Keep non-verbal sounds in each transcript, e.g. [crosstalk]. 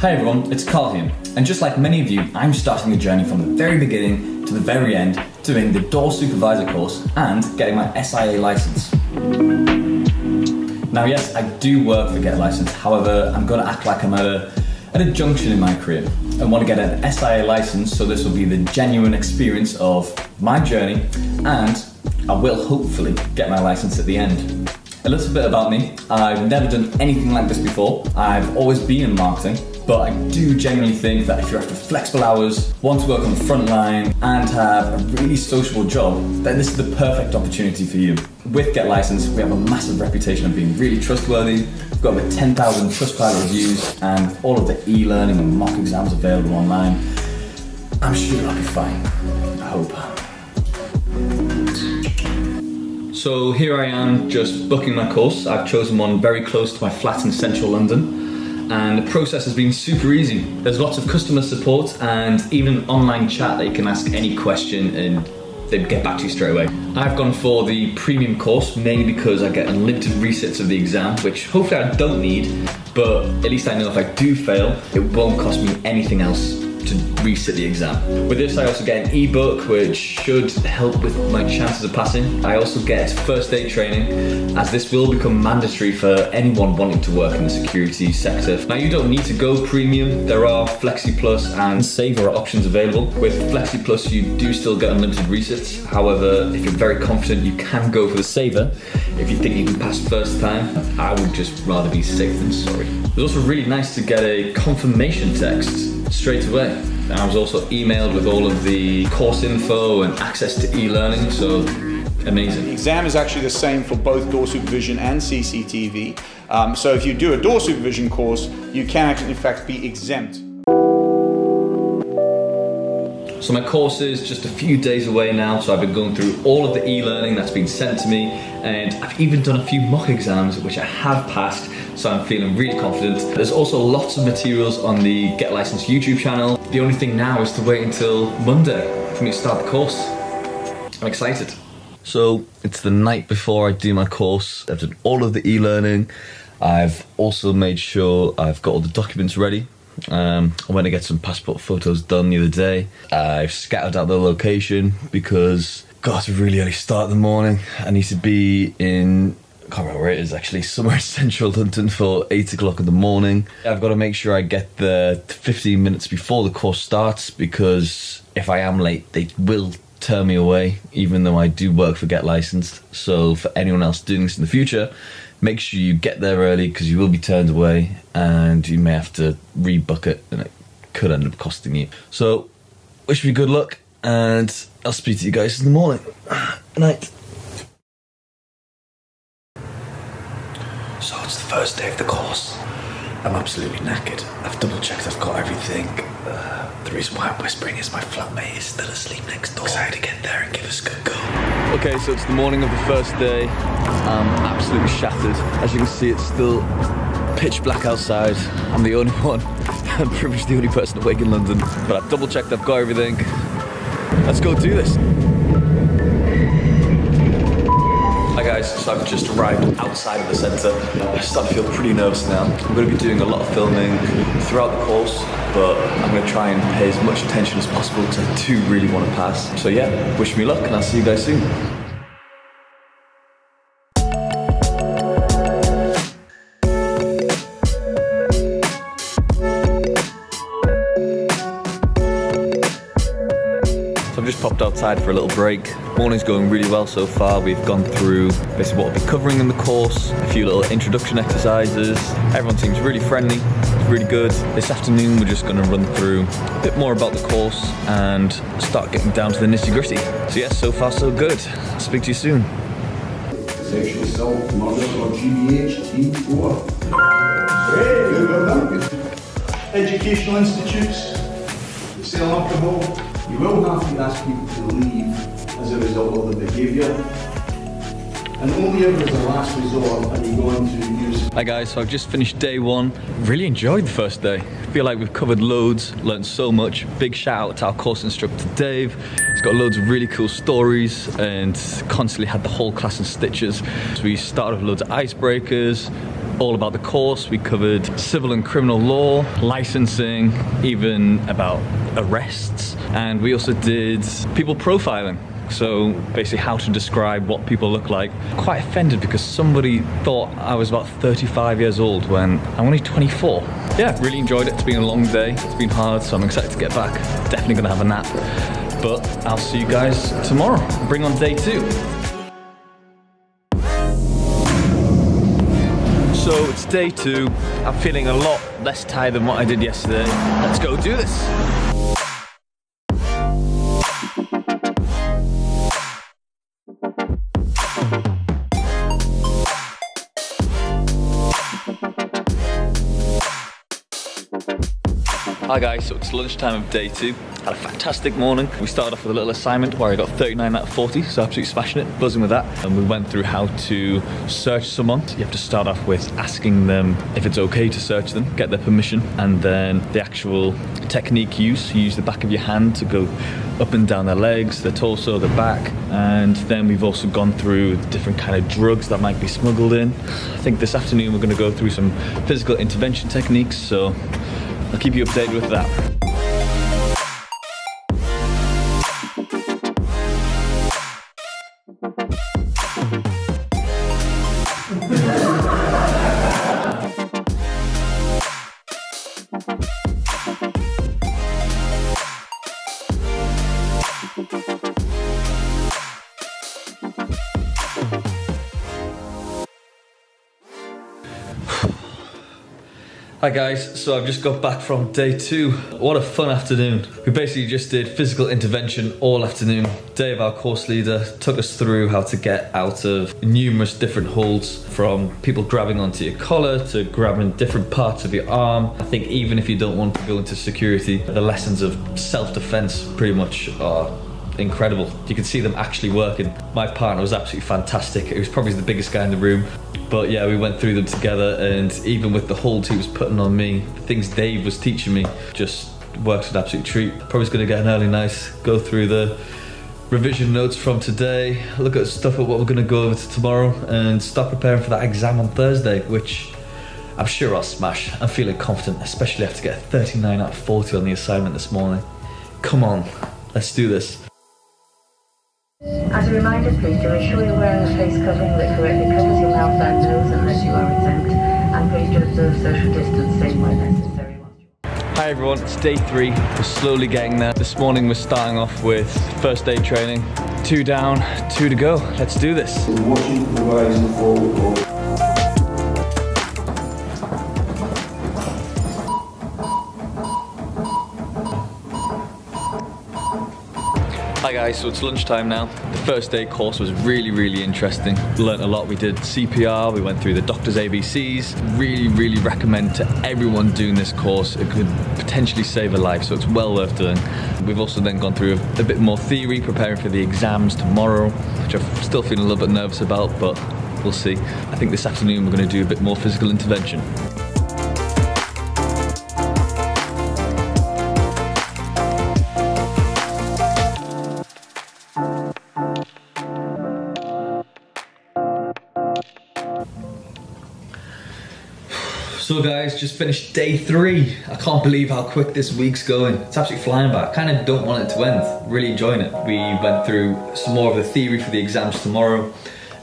Hi everyone, it's Carl here, and just like many of you, I'm starting the journey from the very beginning to the very end, doing the door supervisor course and getting my SIA license. Now yes, I do work for Get Licensed, however, I'm going to act like I'm at a, at a junction in my career and want to get an SIA license so this will be the genuine experience of my journey and I will hopefully get my license at the end. A little bit about me, I've never done anything like this before, I've always been in marketing, but I do genuinely think that if you're after flexible hours, want to work on the front line, and have a really sociable job, then this is the perfect opportunity for you. With Get Licensed, we have a massive reputation of being really trustworthy. We've got over 10,000 Trustpilot reviews and all of the e-learning and mock exams available online. I'm sure I'll be fine. I hope. So here I am just booking my course. I've chosen one very close to my flat in central London and the process has been super easy. There's lots of customer support and even an online chat that you can ask any question and they get back to you straight away. I've gone for the premium course mainly because I get unlimited resits of the exam, which hopefully I don't need, but at least I know if I do fail, it won't cost me anything else to resit the exam. With this, I also get an ebook which should help with my chances of passing. I also get first aid training, as this will become mandatory for anyone wanting to work in the security sector. Now, you don't need to go premium. There are Flexi Plus and Saver options available. With Flexi Plus, you do still get unlimited resits. However, if you're very confident, you can go for the Saver. If you think you can pass first time, I would just rather be safe than sorry. It's also really nice to get a confirmation text straight away. I was also emailed with all of the course info and access to e-learning, so amazing. The exam is actually the same for both door supervision and CCTV. Um, so if you do a door supervision course, you can actually in fact be exempt. So my course is just a few days away now, so I've been going through all of the e-learning that's been sent to me, and I've even done a few mock exams, which I have passed, so I'm feeling really confident. There's also lots of materials on the Get Licensed YouTube channel. The only thing now is to wait until Monday for me to start the course. I'm excited. So it's the night before I do my course. I've done all of the e-learning. I've also made sure I've got all the documents ready. Um, I went to get some passport photos done the other day. I've scattered out the location because God, it's a really early start in the morning. I need to be in I can't remember where it is actually, somewhere [laughs] in central London for 8 o'clock in the morning. I've got to make sure I get there 15 minutes before the course starts because if I am late, they will turn me away, even though I do work for Get Licensed. So, for anyone else doing this in the future, make sure you get there early because you will be turned away and you may have to rebook it and it could end up costing you. So, wish me good luck and I'll speak to you guys in the morning. [sighs] Good night. So it's the first day of the course. I'm absolutely knackered. I've double checked I've got everything. Uh, the reason why I'm whispering is my flatmate is still asleep next door. Excited to get there and give us a good go. Okay, so it's the morning of the first day. I'm absolutely shattered. As you can see, it's still pitch black outside. I'm the only [laughs] one. I'm pretty much the only person awake in London. But I've double checked I've got everything. Let's go do this. Guys, so I've just arrived outside of the centre. I start to feel pretty nervous now. I'm going to be doing a lot of filming throughout the course, but I'm going to try and pay as much attention as possible because I do really want to pass. So yeah, wish me luck and I'll see you guys soon. Outside for a little break. Morning's going really well so far. We've gone through basically what we'll be covering in the course, a few little introduction exercises. Everyone seems really friendly, really good. This afternoon we're just going to run through a bit more about the course and start getting down to the nitty gritty. So yes, so far so good. Speak to you soon. sexual assault, murder, or GBH, Team 4. Hey, good well done. Educational institutes, sell alcohol. You will have to ask people to leave as a result of the behaviour. And only ever as a last resort are you going to use Hi guys, so I've just finished day one. Really enjoyed the first day. Feel like we've covered loads, learned so much. Big shout out to our course instructor Dave. He's got loads of really cool stories and constantly had the whole class in stitches. So we started with loads of icebreakers, all about the course. We covered civil and criminal law, licensing, even about arrests, and we also did people profiling. So basically how to describe what people look like. Quite offended because somebody thought I was about 35 years old when I'm only 24. Yeah, really enjoyed it. It's been a long day. It's been hard, so I'm excited to get back. Definitely gonna have a nap. But I'll see you guys tomorrow. Bring on day two. So it's day two. I'm feeling a lot less tired than what I did yesterday. Let's go do this. Hi guys, so it's lunchtime of day two. Had a fantastic morning. We started off with a little assignment where I got 39 out of 40, so absolutely smashing it, buzzing with that. And we went through how to search someone. You have to start off with asking them if it's okay to search them, get their permission, and then the actual technique use. You use the back of your hand to go up and down their legs, their torso, their back. And then we've also gone through different kind of drugs that might be smuggled in. I think this afternoon we're gonna go through some physical intervention techniques, so I'll keep you updated with that. Hi guys, so I've just got back from day two. What a fun afternoon. We basically just did physical intervention all afternoon. Dave, our course leader, took us through how to get out of numerous different holds from people grabbing onto your collar to grabbing different parts of your arm. I think even if you don't want to go into security, the lessons of self-defense pretty much are incredible. You can see them actually working. My partner was absolutely fantastic. He was probably the biggest guy in the room. But yeah, we went through them together, and even with the holds he was putting on me, the things Dave was teaching me just works an absolute treat. Probably going to get an early night, go through the revision notes from today, look at stuff at what we're going to go over to tomorrow, and start preparing for that exam on Thursday, which I'm sure I'll smash. I'm feeling confident, especially after get 39 out of 40 on the assignment this morning. Come on, let's do this. As a reminder, please do ensure you're wearing a face covering that correctly covers your mouth and nose unless you are exempt, and please do observe social distancing where necessary. Hi everyone, it's day three. We're slowly getting there. This morning we're starting off with first aid training. Two down, two to go. Let's do this. Hi guys, so it's lunchtime now. The first aid course was really, really interesting. Learned a lot. We did CPR, we went through the doctor's ABCs. Really, really recommend to everyone doing this course. It could potentially save a life, so it's well worth doing. We've also then gone through a, bit more theory, preparing for the exams tomorrow, which I'm still feeling a little bit nervous about, but we'll see. I think this afternoon we're going to do a bit more physical intervention. So guys, just finished day three. I can't believe how quick this week's going. It's absolutely flying by. I kind of don't want it to end. Really enjoying it. We went through some more of the theory for the exams tomorrow,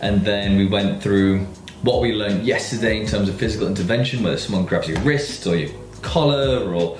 and then we went through what we learned yesterday in terms of physical intervention, whether someone grabs your wrist or your collar or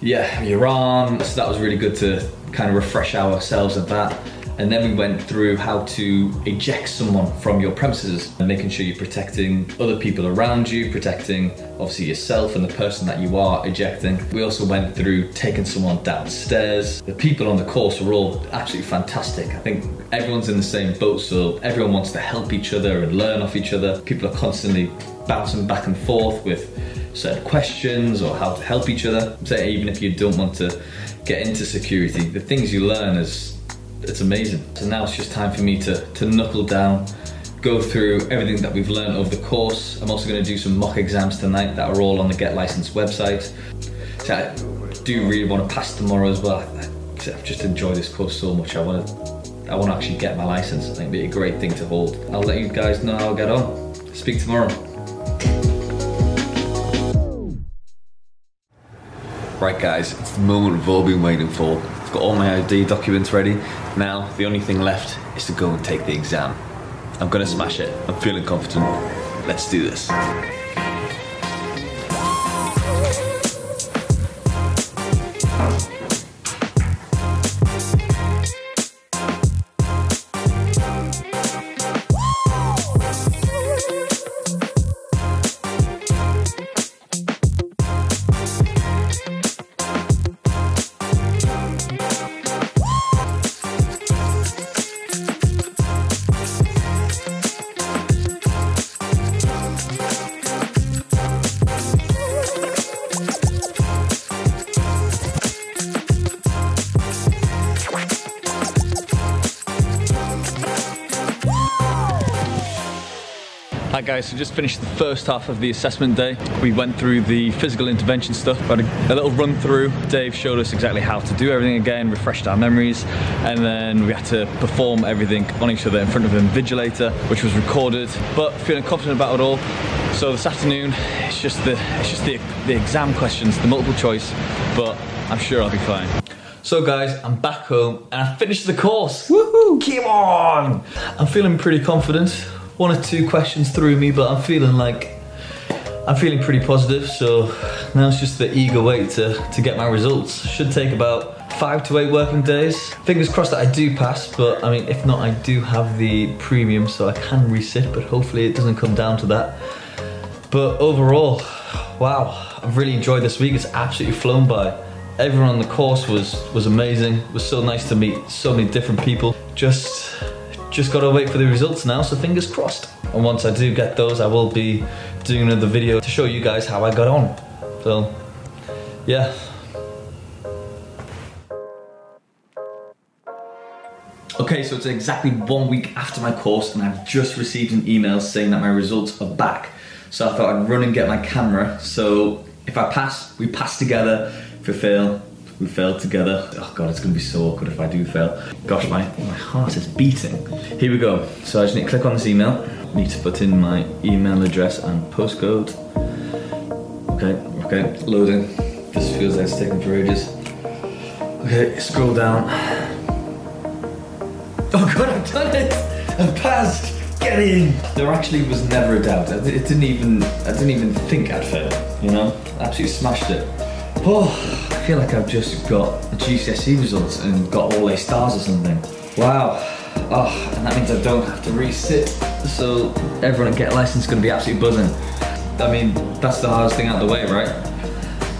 yeah, your arm. So that was really good to kind of refresh ourselves of that. And then we went through how to eject someone from your premises and making sure you're protecting other people around you, protecting obviously yourself and the person that you are ejecting. We also went through taking someone downstairs. The people on the course were all absolutely fantastic. I think everyone's in the same boat, so everyone wants to help each other and learn off each other. People are constantly bouncing back and forth with certain questions or how to help each other. So even if you don't want to get into security, the things you learn is it's amazing. So now it's just time for me to, to knuckle down, go through everything that we've learned over the course. I'm also gonna do some mock exams tonight that are all on the Get Licensed website. So I do really wanna pass tomorrow as well. I've just enjoyed this course so much. I wanna, I wanna actually get my license. I think it'd be a great thing to hold. I'll let you guys know how I get on. Speak tomorrow. Right guys, it's the moment we've all been waiting for. Got all my ID documents ready. Now, the only thing left is to go and take the exam. I'm gonna smash it. I'm feeling confident. Let's do this. Hi guys, so just finished the first half of the assessment day. We went through the physical intervention stuff, had a, a, little run through. Dave showed us exactly how to do everything again, refreshed our memories, and then we had to perform everything on each other in front of an invigilator, which was recorded, but feeling confident about it all. So this afternoon, it's just the it's just the, the exam questions, the multiple choice, but I'm sure I'll be fine. So guys, I'm back home and I finished the course. Woohoo! Come on! I'm feeling pretty confident one or two questions threw me, but I'm feeling like I'm feeling pretty positive. So now it's just the eager wait to, to get my results. Should take about five to eight working days. Fingers crossed that I do pass, but I mean, if not, I do have the premium, so I can resit, but hopefully it doesn't come down to that. But overall, wow, I've really enjoyed this week. It's absolutely flown by. Everyone on the course was was amazing. It was so nice to meet so many different people. Just just gotta wait for the results now, so fingers crossed. And once I do get those, I will be doing another video to show you guys how I got on. So, yeah. Okay, so it's exactly one week after my course and I've just received an email saying that my results are back. So I thought I'd run and get my camera. So if I pass, we pass together. If I fail, we failed together. Oh god, it's gonna be so awkward if I do fail. Gosh, my, my heart is beating. Here we go. So I just need to click on this email. I need to put in my email address and postcode. Okay, okay, loading. This feels like it's taking for ages. Okay, scroll down. Oh god, I've done it! I've passed! Get in! There actually was never a doubt. It didn't even I didn't even think I'd fail, you know? Absolutely smashed it. Oh, I feel like I've just got the GCSE results and got all A stars or something. Wow. Oh, and that means I don't have to resit. So everyone at Get Licensed is going to be absolutely buzzing. I mean, that's the hardest thing out of the way, right?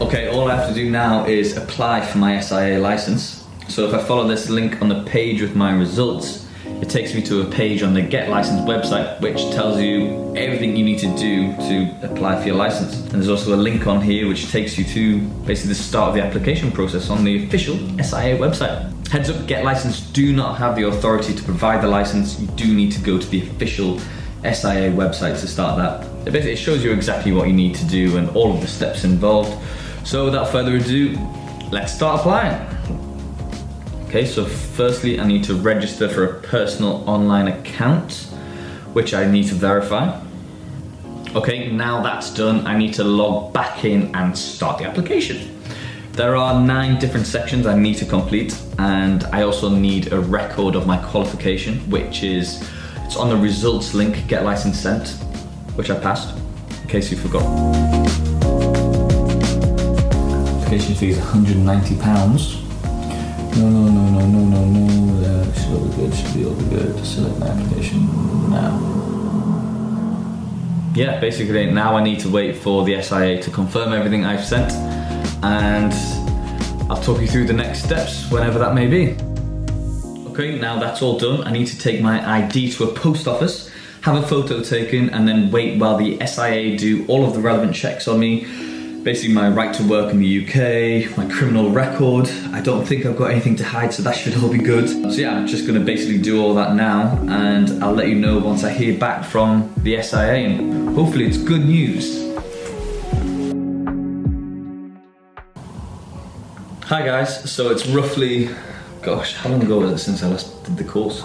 Okay, all I have to do now is apply for my SIA license. So if I follow this link on the page with my results, it takes me to a page on the Get Licensed website which tells you everything you need to do to apply for your license. And there's also a link on here which takes you to basically the start of the application process on the official SIA website. Heads up, Get Licensed do not have the authority to provide the license. You do need to go to the official SIA website to start that. It basically shows you exactly what you need to do and all of the steps involved. So without further ado, let's start applying. Okay, so firstly I need to register for a personal online account, which I need to verify. Okay, now that's done, I need to log back in and start the application. There are nine different sections I need to complete, and I also need a record of my qualification, which is, it's on the results link, get license sent, which I passed, in case you forgot. Application fee is £190. No, no, no, no, no, no, no. Uh, should all be good. Should be all be good. Select my application now. Yeah, basically now I need to wait for the SIA to confirm everything I've sent, and I'll talk you through the next steps whenever that may be. Okay, now that's all done. I need to take my ID to a post office, have a photo taken, and then wait while the SIA do all of the relevant checks on me basically my right to work in the UK, my criminal record. I don't think I've got anything to hide, so that should all be good. So yeah, I'm just gonna basically do all that now, and I'll let you know once I hear back from the SIA, and hopefully it's good news. Hi guys, so it's roughly, gosh, how long ago was it since I last did the course?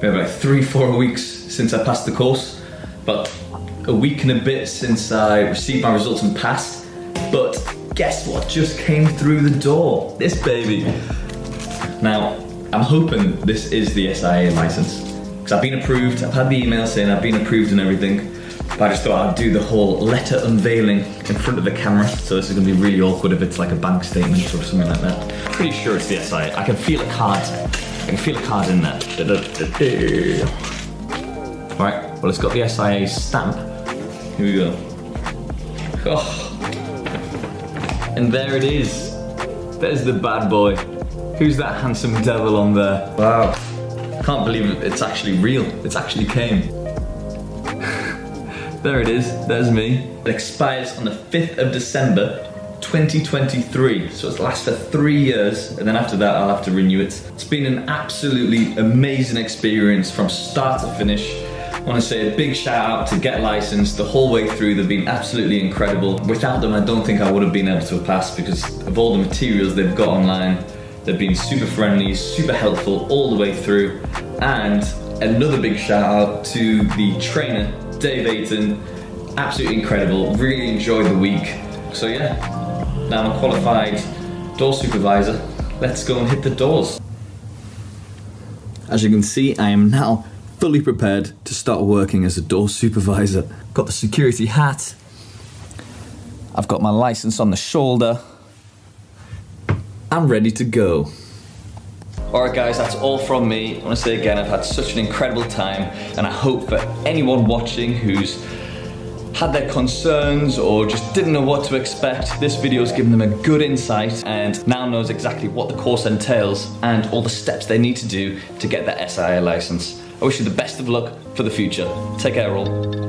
Maybe like three, four weeks since I passed the course, but a week and a bit since I received my results and passed. But guess what just came through the door? This baby. Now, I'm hoping this is the SIA license because I've been approved. I've had the email saying I've been approved and everything. But I just thought I'd do the whole letter unveiling in front of the camera. So this is gonna be really awkward if it's like a bank statement or something like that. Pretty sure it's the SIA. I can feel a card. I can feel a card in there. All right, well it's got the SIA stamp. Here we go. Oh. And there it is. There's the bad boy. Who's that handsome devil on there? Wow. Can't believe it. it's actually real. It's actually came. [laughs] there it is. There's me. It expires on the 5th of December 2023. So it's lasts for three years, and then after that, I'll have to renew it. It's been an absolutely amazing experience from start to finish. Want to say a big shout out to Get Licensed the whole way through. They've been absolutely incredible. Without them, I don't think I would have been able to have passed because of all the materials they've got online. They've been super friendly, super helpful all the way through. And another big shout out to the trainer, Dave Ayton. Absolutely incredible. Really enjoyed the week. So yeah, now I'm a qualified door supervisor. Let's go and hit the doors. As you can see, I am now fully prepared to start working as a door supervisor. Got the security hat. I've got my license on the shoulder. I'm ready to go. Alright guys, that's all from me. I want to say again, I've had such an incredible time and I hope for anyone watching who's had their concerns or just didn't know what to expect, this video has given them a good insight and now knows exactly what the course entails and all the steps they need to do to get their SIA license. I wish you the best of luck for the future. Take care all.